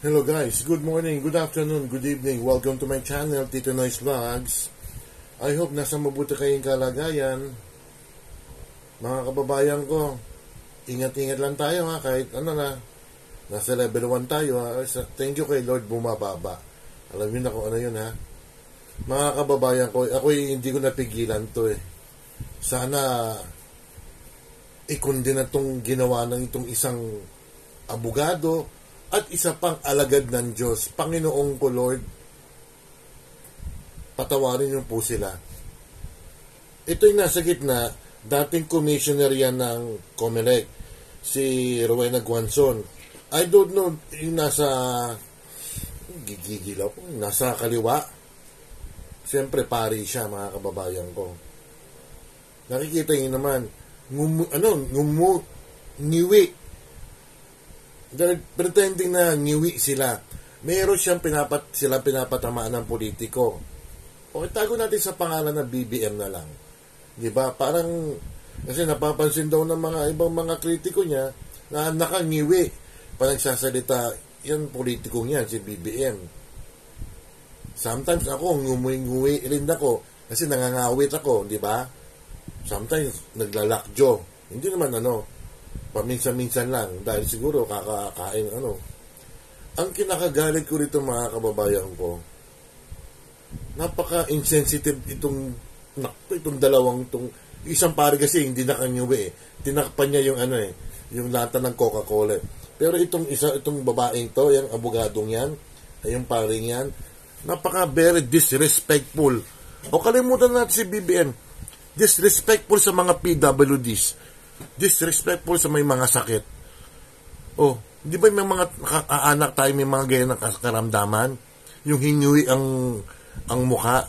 Hello guys, good morning, good afternoon, good evening. Welcome to my channel, Tito Noise Vlogs. I hope nasa mabuti kayong kalagayan. Mga kababayan ko, ingat-ingat lang tayo ha, kahit ano na, nasa level 1 tayo ha. Thank you kay Lord bumababa. Alam niyo na kung ano yun ha. Mga kababayan ko, ako hindi ko napigilan to eh. Sana ikundi na itong ginawa ng itong isang abogado, at isa pang alagad ng Diyos, Panginoong ko Lord, patawarin niyo po sila. Ito yung nasa gitna, dating commissioner yan ng COMELEC, si Rowena Guanzon. I don't know, yung nasa, gigigil ako, nasa kaliwa. Siyempre, pari siya, mga kababayan ko. Nakikita niyo naman, ngumu, ano, ngumu, niwi, they're pretending na ngiwi sila. Meron siyang pinapat, sila pinapatamaan ng politiko. O itago natin sa pangalan ng BBM na lang. Di ba? Parang, kasi napapansin daw ng mga ibang mga kritiko niya na nakangiwi pa nagsasalita yan politikong yan, si BBM. Sometimes ako, ngumuwi-nguwi rin ako kasi nangangawit ako, di ba? Sometimes, naglalakjo. Hindi naman ano, paminsan-minsan lang dahil siguro kakakain ano. Ang kinakagalit ko rito mga kababayan ko, napaka-insensitive itong nakto itong dalawang itong isang pare kasi hindi nakanyuwi eh. Tinakpan niya yung ano eh, yung lata ng Coca-Cola. Pero itong isa itong babaeng to, yung abogadong yan, ay yung paring yan, napaka very disrespectful. O kalimutan natin si BBM. Disrespectful sa mga PWDs disrespectful sa may mga sakit. Oh, di ba may mga anak tayo may mga ganyan na karamdaman? Yung hinyui ang ang mukha.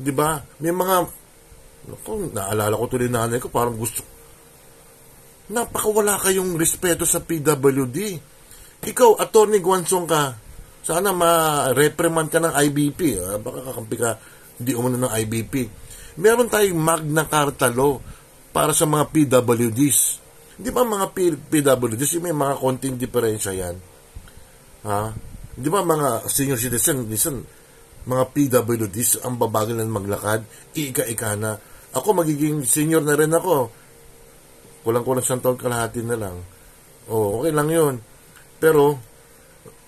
Di ba? May mga Naku, naalala ko tuloy nanay ko, parang gusto, napakawala kayong respeto sa PWD. Ikaw, Attorney Guansong ka, sana ma-reprimand ka ng IBP. Ah, baka kakampi ka, hindi umano ng IBP. Meron tayong Magna Carta Law para sa mga PWDs. Di ba mga PWDs, may mga konting diferensya yan. Ha? Di ba mga senior citizen, listen, mga PWDs, ang babagal na maglakad, ika-ika na. Ako, magiging senior na rin ako. Kulang-kulang siyang taon kalahati na lang. Oh, okay lang yun. Pero,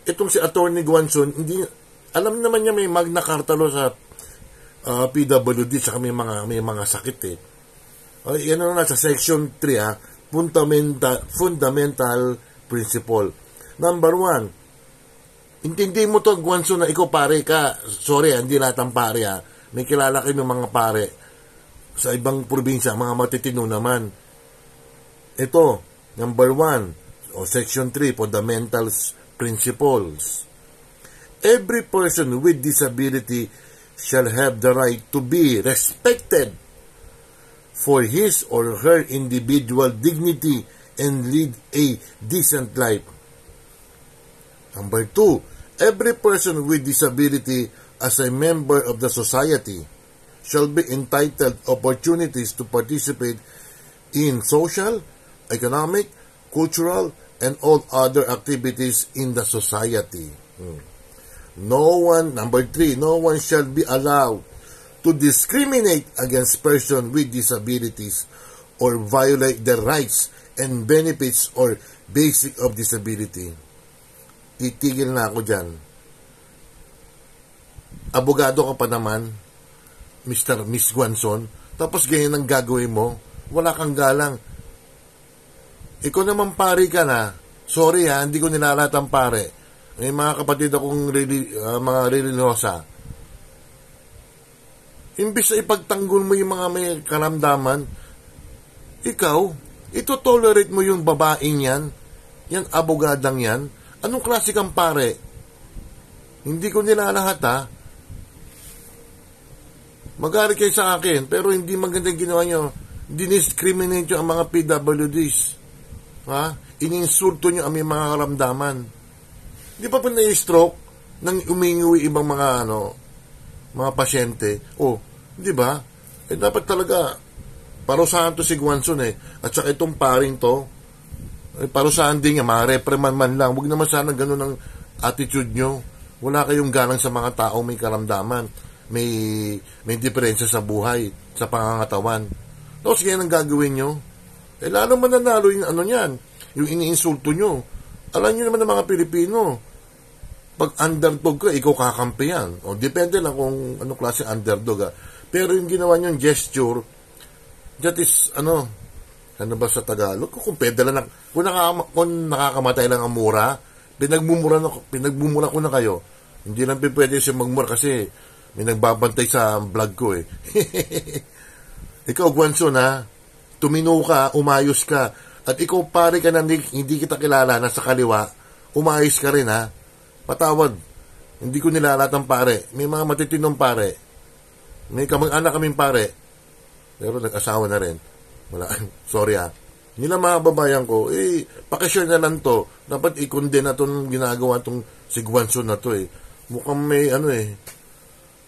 itong si Attorney Guanson, hindi, alam naman niya may Magna Carta sa uh, ah, PWD, saka may mga, may mga sakit eh o, yan na sa section 3 ha, fundamental, fundamental principle. Number one, intindi mo to, Guanso, na ikaw pare ka. Sorry, hindi lahat ng pare ha. May kilala kayo ng mga pare sa ibang probinsya, mga matitino naman. Ito, number one, o section 3, fundamentals principles. Every person with disability shall have the right to be respected for his or her individual dignity and lead a decent life. Number two, every person with disability as a member of the society shall be entitled opportunities to participate in social, economic, cultural, and all other activities in the society. Hmm. No one, number three, no one shall be allowed to discriminate against person with disabilities or violate their rights and benefits or basic of disability. Titigil na ako dyan. Abogado ka pa naman, Mr. Miss Guanson, tapos ganyan ang gagawin mo, wala kang galang. Ikaw naman pari ka na, sorry ha, hindi ko nilalat ang pare. May mga kapatid akong reli, uh, mga religyosa, Imbis na ipagtanggol mo yung mga may karamdaman, ikaw, ito tolerate mo yung babaeng yan, yan abogadang yan, anong klase kang pare? Hindi ko nilalahat ha. Magalit kayo sa akin, pero hindi magandang ginawa nyo. Diniscriminate nyo ang mga PWDs. Ha? Ininsulto nyo ang mga karamdaman. Di ba pa na-stroke nang umingiwi ibang mga ano, mga pasyente, oh, di ba? Eh, dapat talaga, parusahan to si Guanson eh. At saka itong paring to, eh, parusahan din niya, ma-reprimand man lang. Huwag naman sana ganun ang attitude nyo. Wala kayong galang sa mga tao may karamdaman. May, may diferensya sa buhay, sa pangangatawan. Tapos yan ang gagawin nyo. Eh, lalo mananalo yung ano niyan, yung iniinsulto nyo. Alam nyo naman ng mga Pilipino, pag underdog ka, ikaw kakampi yan. O, depende lang kung anong klase underdog ha. Pero yung ginawa nyo gesture, that is, ano, ano ba sa Tagalog? Kung pwede lang, kung, nakaka, kung nakakamatay lang ang mura, pinagmumura, na, pinagmumura ko na kayo. Hindi lang pwede siya magmura kasi may nagbabantay sa vlog ko eh. ikaw, Gwanson ha, tumino ka, umayos ka, at ikaw pare ka na hindi kita kilala, nasa kaliwa, umayos ka rin ha. Patawad, hindi ko nilalatang pare. May mga matitinong pare. May kamag-anak kaming pare. Pero nag-asawa na rin. Wala. Sorry ha. Nila mga babayan ko, eh, pakishare na lang to. Dapat i-condemn na itong ginagawa itong si Guanson na to eh. Mukhang may ano eh.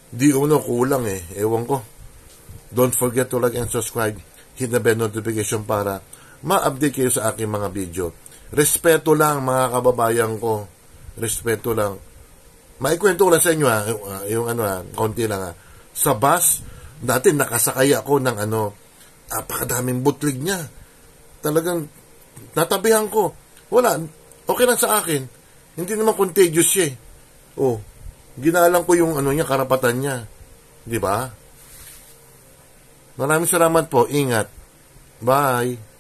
Di uno kulang eh. Ewan ko. Don't forget to like and subscribe. Hit the bell notification para ma-update kayo sa aking mga video. Respeto lang mga kababayan ko. Respeto lang. Maikwento ko lang sa inyo ha, yung, uh, yung ano ha, konti lang ha. Sa bus, dati nakasakay ako ng ano, apakadaming butlig niya. Talagang natabihan ko. Wala, okay lang sa akin. Hindi naman contagious siya eh. Oh, ginalang ko yung ano niya, karapatan niya. Di ba? Maraming salamat po. Ingat. Bye.